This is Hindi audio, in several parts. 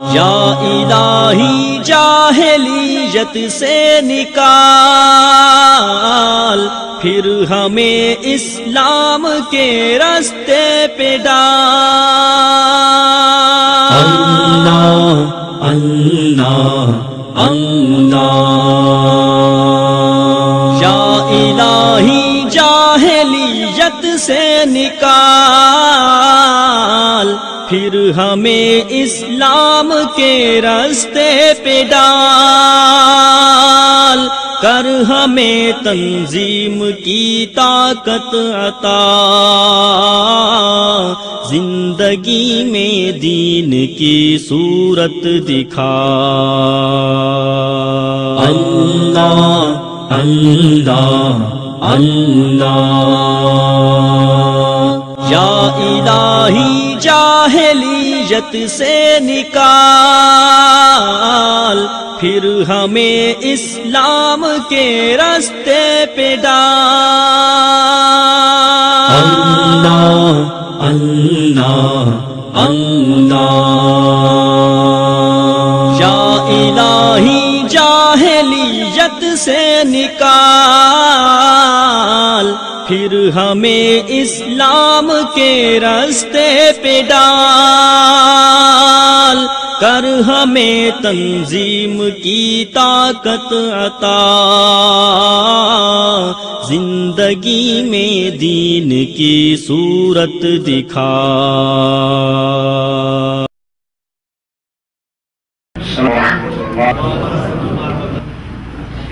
या इलाही जाहलीयत से निकाल फिर हमें इस्लाम के रास्ते पे डाल। अल्लाह अल्लाह। अल्लाह या इलाही जाहलीयत से निकाल फिर हमें इस्लाम के रास्ते पे डाल, कर हमें तंजीम की ताकत अता। ज़िंदगी में दीन की सूरत दिखा। अल्लाह अल्लाह अल्लाह। या इलाही जाहलीयत से निकाल फिर हमें इस्लाम के रास्ते पे डाल। अल्लाह अल्लाह अल्लाह। या इलाही रैयत से निकाल, फिर हमें इस्लाम के रास्ते पे डाल। कर हमें तंजीम की ताकत अता। ज़िंदगी में दीन की सूरत दिखा। Thank you.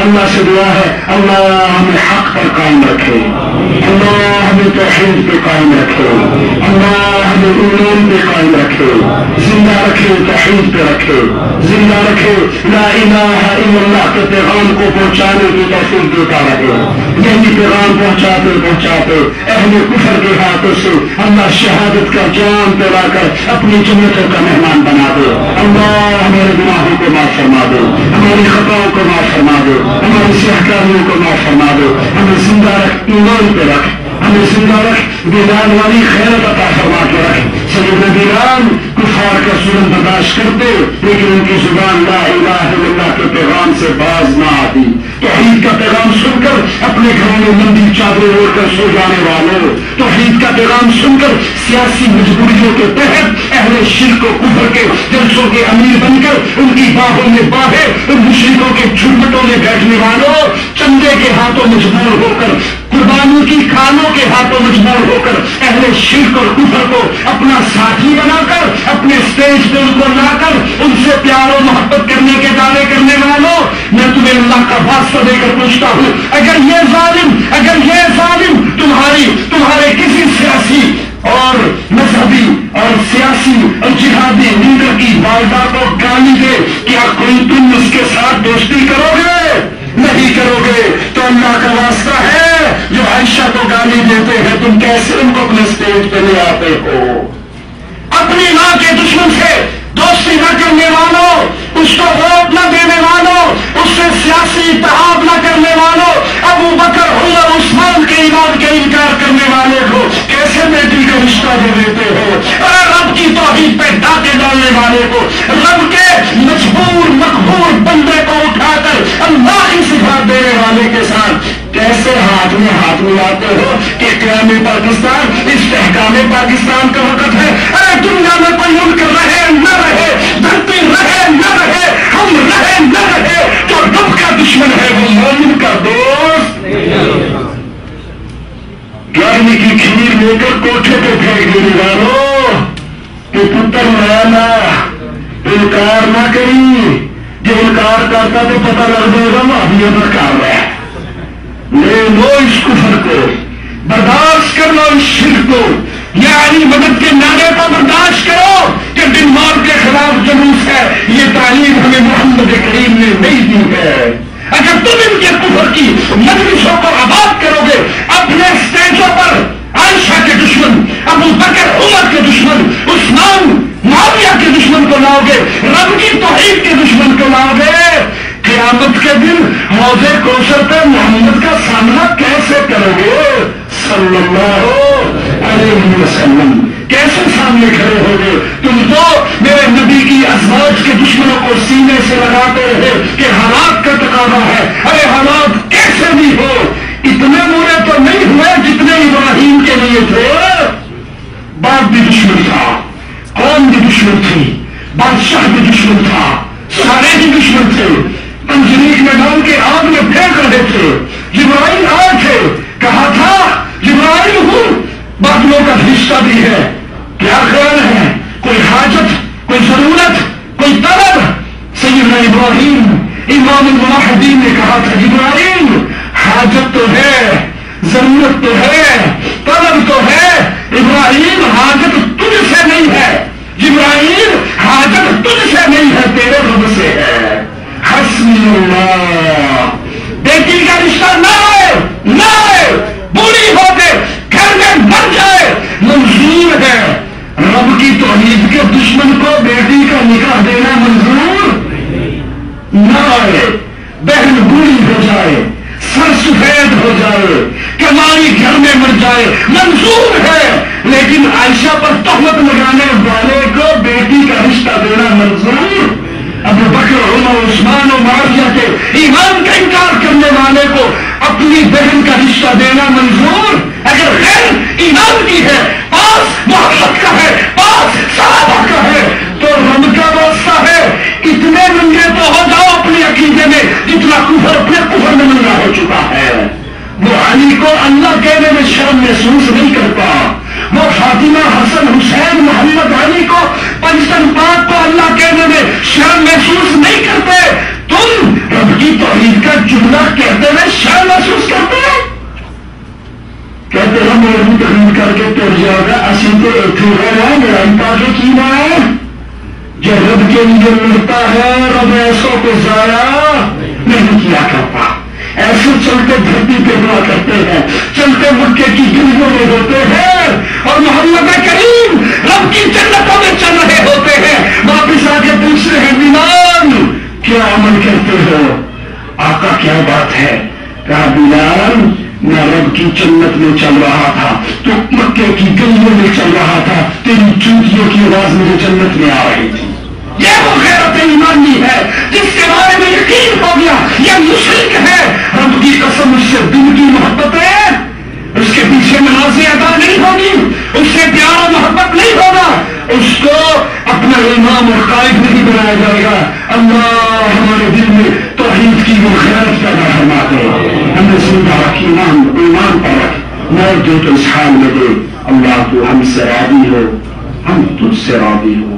अल्लाह से दुआ है, अल्लाह हमें हक पर कायम रखे। अल्लाह हमें तोहीद पे कायम रखे। अल्लाह हमें ईमान पे कायम रखे। ज़िंदा रखे, तोहीद पे रखे। ज़िंदा रखे, ला इलाहा इल्लल्लाह के पैगाम को पहुँचाने की तौफीक देता रहे। यही पैगाम पहुंचाते पहुंचाते, अहले कुफर के हाथों से अल्लाह शहादत का जान पैदा कर अपनी जन्नतों का मेहमान बना दे। अल्लाह हमारे गुनाहों को माफ़ फरमा दे, हमारी खताओं को माफ़ फरमा दे। हमारी सहकारियों को माफ़ फरमा दो हमें ज़िंदा रख ईमान पे रख हमें ज़िंदा रख बिलाल वाली खैरत अता फरमा के रख सभी बिलाल कुफार का सुरन बर्दाश्त करते, लेकिन उनकी ज़ुबान ला इलाहा के पैगाम से बाज ना आती। तोहीद का पैगाम सुनकर अपने घरों में लंबी चादरें ओढ़कर सो जाने वालों, तोहीद का पैगाम सुनकर सियासी मजबूरियों के तहत अहले शिरक को कुफर के जलसों के अमीर बनकर उनकी बाहों में बाहे उन मुशरिकों के झुरमटों में बैठने वालों, चंदे के हाथों मजबूर होकर कुर्बानी की खानों के हाथों मजबूर होकर, अहले शिरक और कुफर को अपना साथी बनाकर, अपने स्टेज पे उनको लाकर, उनसे प्यार और मोहब्बत करने के दावे करने वालों, मैं तुम्हें अल्लाह का वास्ता देकर पूछता हूँ, अगर ये जालिम, अगर ये जालिम तुम्हारी, तुम्हारे किसी सियासी और मजहबी और सियासी और जिहादी लीडर की वालदा को गाली दे क्या कोई तुम उसके साथ दोस्ती अपने स्टेज आते हो। अपनी माँ के दुश्मन से दोस्ती न करने वालों, उसको वोट न देने वालों, उससे सियासी इतिहाद न करने वालों, अबू बकर, उमर, उस्मान के ईमान के इनकार करने वाले को कैसे बेटी का रिश्ता दे देते हो? अरे रब की तोहीद पे डाके डालने वाले को, रब के मजबूर मकबूर बंदे अल्लाह की सिफात देने वाले के साथ कैसे हाथ में हाथ मिलाते हो कि क्याम पाकिस्तान, इस तहकाम पाकिस्तान का वक्त है? अरे दुनिया में कोई मुल्क रहे, न रहे, धरती रहे, न रहे, हम रहे, न रहे, जो रब का दुश्मन है, वो मोमिन का दोस्त गर्मी की खीर लेकर कोठे पे फेंक देने वालों कि पुत्र मैना इनकार ना करी। जो इनकार करता तो पता लग जाएगा अभी अमर कर रहा है ले लो इस कुफर को बर्दाश्त कर लो इस शिर को यानी मदद के नारे को बर्दाश्त करो कि दिन मौत के खिलाफ जुलूस है ये तालीम हमें मोहम्मद करीम ने नहीं दी है अगर तुम इनके कुफर की मजलिसों को आबाद करोगे अपने स्टेजों पर आयशा के दुश्मन अबू बकर उमर के दुश्मन उस्मान माविया के दुश्मन को लाओगे रब के दुश्मन को लाओगे क्यामत के दिन मौजे कौशल पे मोहम्मद का सामना कैसे करोगे? सल्लल्लाहु अलैहि वसल्लम। कैसे सामने खड़े होगे? तुम तो मेरे नबी की अजवाज के दुश्मनों को सीने से लगाते रहे कि हालात का तकाजा है। अरे हालात कैसे भी हो, इतने बुरे तो नहीं हुए जितने इब्राहिम के लिए थे। बाप भी दुश्मन था, कौन भी दुश्मन थी? बादशाह भी दुश्मन था, सारे ही दुश्मन थे। तंजरीक में डाल के आग में फेंक रहे थे। जिब्राइल आए थे, कहा था, जिब्राइल हूँ, बादलों का हिस्सा भी है। क्या ख्याल है? कोई हाजत, कोई ज़रूरत, कोई तलब? सैदना इब्राहिम, इमाम मुलाहदीन ने कहा था, जिब्राइल, हाजत तो है, ज़रूरत तो है, तलब तो है। इब्राहिम, हाजत तुझसे नहीं है। जिब्राइल हाजत तुझसे नहीं है, तेरे रब से है। बेटी का रिश्ता ना आए ना आए। बूढ़ी हो के घर में मर जाए। मंजूर है। रब की तोहीद के दुश्मन को बेटी का निकाह देना मंजूर ना आए। बहन बूढ़ी हो जाए। सर सफ़ेद हो जाए। कमाई घर में मर जाए। मंजूर है। लेकिन आयशा पर तहमत लगाने वाले को बेटी का रिश्ता देना मंजूर। अबू बकर उमर उस्मान और मारिया के ईमान का इनकार करने वाले को अपनी बहन का रिश्ता देना मंजूर। अगर गैर ईमान की है, पास मोहब्बत का है, पास साहबा का है तो रब का वास्ता है। इतने नंगे तो हो जाओ अपने अकीदे में, जितना कुफर अपने कुफर में नंगा हो चुका है। वो अली को अल्लाह कहने में शर्म महसूस नहीं करता तो एक मेरा पाके की है जो रब के लिए मिलता है रब ऐसों को जाया नहीं किया करता ऐसे चलते धरती पे हुआ करते हैं चलते मुक्के की गिरियों में होते हैं और मोहम्मद करीम रब की जन्नतों में चल रहे होते हैं वापिस आके पूछ रहे हैं बिलाल क्या अमल करते हो आपका क्या बात है कहा बिलाल मैं रब की जन्नत में चल रहा था की गलियों में चल रहा था, तेरी जूतियों की आवाज़ मुझे जन्नत में आ रही थी। यह वो गैरत ईमानी है, जिसके बारे में यकीन हो गया, यह मुशरक है। रब की कसम उससे दिल की मोहब्बत है। उसके पीछे नमाजें अदा नहीं होगी, उससे प्यार और मोहब्बत नहीं होगा। उसको अपना इमाम और कायद नहीं बनाया जाएगा। अल्लाह हमारे दिल में तोहीद की वो गैरत पैदा फरमा दे। हमें सुनता ईमान ईमान पर रख मौत जो तो इस हाल में दे अल्लाह तू हमसे राजी हो हम तुझसे राजी हो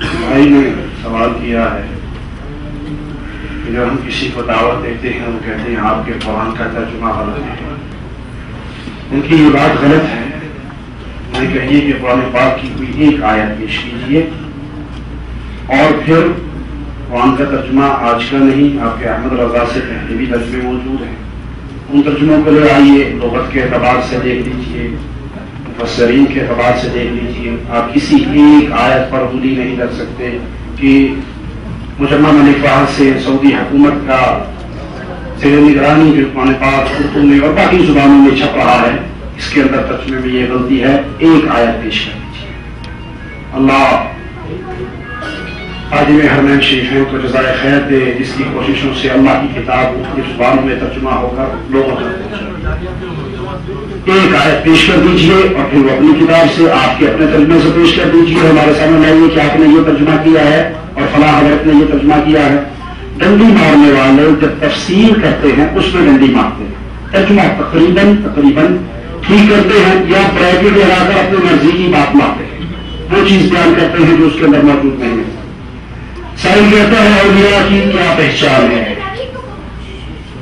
भाई ने सवाल किया है कि जब हम किसी को दावत देते हैं वो कहते हैं आपके कुरान का तर्जुमा गलत है उनकी ये बात गलत है उन्हें कहिए कि कुरान पाक की कोई एक आयत पेश कीजिए। और फिर कुरान का तर्जुमा आज का नहीं, आपके अहमद रजा से पहले भी तर्जुमे मौजूद हैं। उन तर्जुमों को ले आइए लोगत के अतबार से देख लीजिए मुफसरीन के अतबार से देख लीजिए। आप किसी एक आयत पर उंगली नहीं कर सकते कि मुजम्मा मलिक फाहद से सऊदी हुकूमत का से निगरानी जो कुरान पाक उर्दू में और बाकी जुबानों में छप रहा है। इसके अंदर तर्जुमे में ये गलती है, एक आयत पेश कर दीजिए अल्लाह हाजिम हरमैन शरीफ हैं तो जजाय खैर दे, जिसकी कोशिशों से अल्लाह की किताब मुख्तलिफ़ जुबानों में तर्जुमा होकर लोगों तक एक आयत पेश कर दीजिए और फिर वो अपनी किताब से आपके अपने तर्जुमे से पेश कर दीजिए। हमारे सामने लाइए कि आपने ये तर्जुमा किया है और फलाह हज़रत ने ये तर्जुमा किया है। डंडी मारने वाले जब तफसीर करते हैं, उसमें डंडी मारते हैं। तर्जुमा तकरीबन तकरीबन ठीक करते हैं या ब्रैकेट लगाकर अपनी मर्ज़ी की बात मारते हैं। वो चीज़ बयान करते हैं जो उसके अंदर मौजूद नहीं है। साइल कहता है अलिया की क्या पहचान है?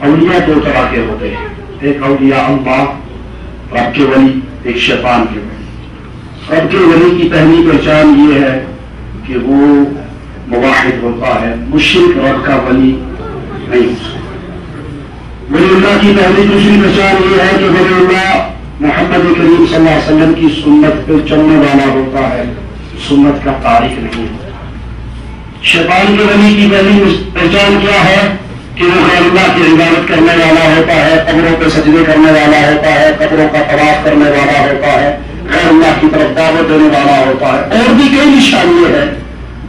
अलिया दो तरह के होते हैं। एक अलिया अल्लाह, रब के वली, एक शैतान के वली। रब के वली की पहली पहचान ये है कि वो मुवाहिद होता है। मुश्रिक रब का वली नहीं। वलील्ला की पहली दूसरी पहचान ये है कि वलील्ला मोहम्मद करीम वसल्लम की सुन्नत पे चलने वाला होता है, सुन्नत का तारीख नहीं होता। शैतान के वली की पहली पहचान क्या है? कि वो अल्लाह की इबादत करने वाला होता है, कब्रों पे सजदे करने वाला होता है, कब्रों का तबाफ करने वाला होता है अल्लाह की तरफ़ दावत देने वाला होता है। और भी कई निशानियाँ हैं।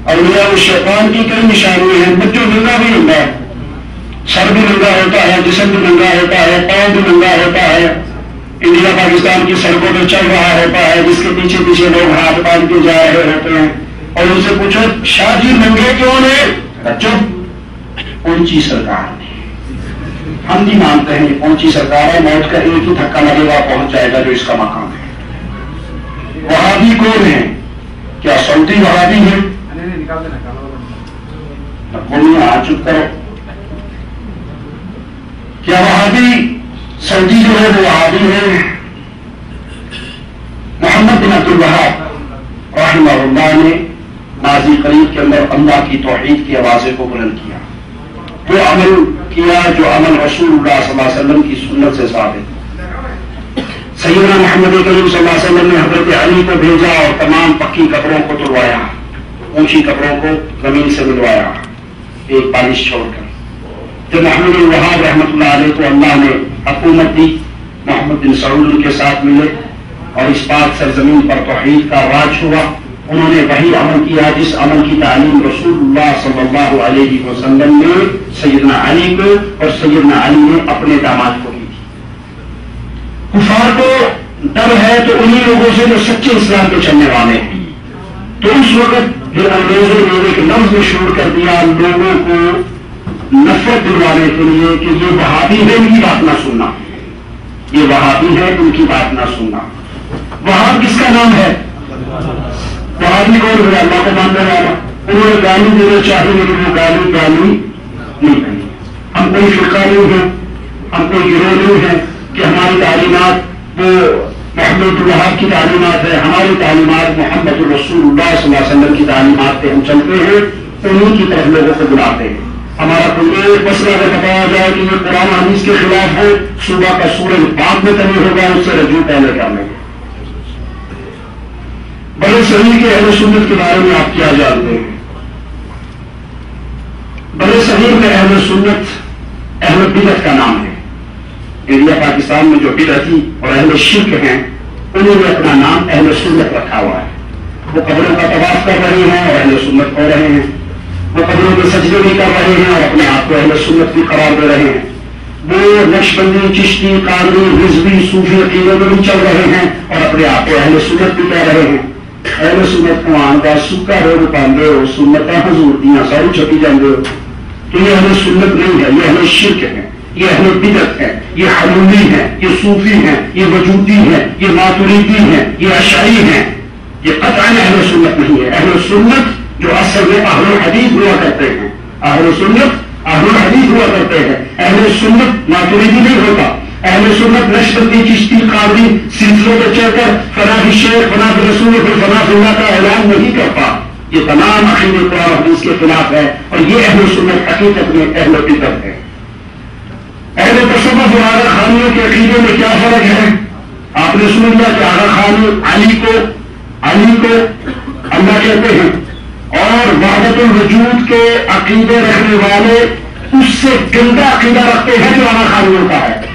अलिया शैतान की कई निशानियाँ हैं। बच्चों नंगा भी होता है। सर भी नंगा होता है, जिसम भी नंगा होता है पाँव भी नंगा होता है। इंडिया पाकिस्तान की सड़कों पर चल रहा होता है, जिसके पीछे पीछे लोग हाथ बाँध के जा रहे होते हैं। और उनसे पूछो, शादी नंगे क्यों ने चुप ऊँची सरकार ने। हम भी मानते हैं ऊँची सरकार है मौत का एक ही धक्का लगेगा, पहुँच जाएगा जो इसका मकान है। वहाबी कौन है? क्या सऊदी वहाबी है? बोलिए आ चुप करो। क्या वहाबी सऊदी जो है वो वहाबी है मोहम्मद बिन अब्दुल वहाब ने नाजी करीब के अंदर अल्लाह की तोहीद की आवाज़ें को बुलंद किया। वो अमल किया, जो अमल रसूल वसल्लम की सुन्नत से साबित। सैदना मोहम्मद करीम वसल्लम ने हज़रत अली को भेजा और तमाम पक्की कपड़ों को तुड़वाया ऊँची कपड़ों को ज़मीन से मिलवाया, एक बारिश छोड़कर। जब मोहम्मद वहाब रहमत को अल्लाह ने हुकूमत दी मोहम्मद बिन सऊद के साथ मिले और इस बात सरजमीन पर तोहीद का राज हुआ। उन्होंने वही अमल किया जिस अमल की तालीम रसूलुल्लाह सल्लल्लाहु अलैहि वसल्लम ने सैदना अली को और सैदना अली ने अपने दामाद को की थी। कुफार को डर है तो उन्हीं लोगों से जो सच्चे इस्लाम पे चलने वाले हैं। तो उस वक्त फिर अंग्रेज़ों ने एक लफ्ज मशहूर कर दिया, लोगों को नफरत दिलवाने के लिए कि ये वहाबी है, इनकी बात ना सुनना। ये वहाबी है उनकी बात ना सुनना। वहाब किसका नाम है? वहाबी कौन है? अल्लाह को मानने वाला उन्होंने गाली देना चाहिए लेकिन वो गाली गाली नहीं कही हम कोई फिरका नहीं है, हम कोई गिरोह नहीं है कि हमारी तालीमत वो मोहम्मद वहाब की तालीमत है, हमारी तालीमत मोहम्मद रसूल की तालीमत पे हम चलते हैं, उन्हीं की तरफ़ लोगों को बुलाते हैं। हमारा कोई एक मसला अगर बताया जाए कि ये कुरान हदीस के खिलाफ है। सुबह का सूरज बाद में तभी होगा उससे रजू पहले कर लेंगे। बड़े शरीर के अहल सुन्नत के बारे में आप क्या जानते हैं? बड़े शरीर में अहल सुन्नत अहल बिदत का नाम है। इंडिया, पाकिस्तान में जो बिदती और अहल शिरक हैं, उन्होंने अपना नाम अहल सुन्नत रखा हुआ है। वो कब्रों का तबाफ कर रहे हैं और अहल सुन्नत हो रहे हैं। कब्रों के सजदे भी कर रहे हैं और अपने आप को अहल सुन्नत भी करार दे रहे हैं। वो नक्शबंदी, चिश्ती, कादरी रिजवी सूफी अकीदों में भी चल रहे हैं और अपने आप को अहल सुन्नत भी कह रहे हैं। अहल सुन्नत कुमान का सुक्का रोड पाते हो, सुन्नत हजूर दिया सारी छपी जाते हो। तो ये अहल सुन्नत नहीं है, ये अहल शिरक है, ये अहल बिदत है, ये हलूली है, ये सूफी है, ये वजूदी है, ये मातुरीदी है, ये अशाई है। ये कतन अहल सुन्नत नहीं है। अहल सुन्नत जो असल में अहल हदीस हुआ करते हैं। अहल सुन्नत अहल हदीस हुआ करते हैं। अहल सुन्नत मातुरीदी नहीं होता। अहल सुन्नत नशबती चिश्ती कादी सिलसिलों पर चढ़कर फना शेख फना रसूल, फिर फना फिल्ला का ऐलान नहीं करता। ये तमाम अकीद कुरान हदीस के खिलाफ है और ये अहल सुन्नत हकीकत में अहल बिदत है। अहल तसव्वुफ और आगा खानियों के अकीदे में क्या फ़र्क है? आपने सुन लिया कि आगा खानी अली को अली को अल्लाह कहते हैं। और वादतुल वजूद के अकीदे रखने वाले उससे गंदा अकीदा रखते हैं जो आना खानियों का है।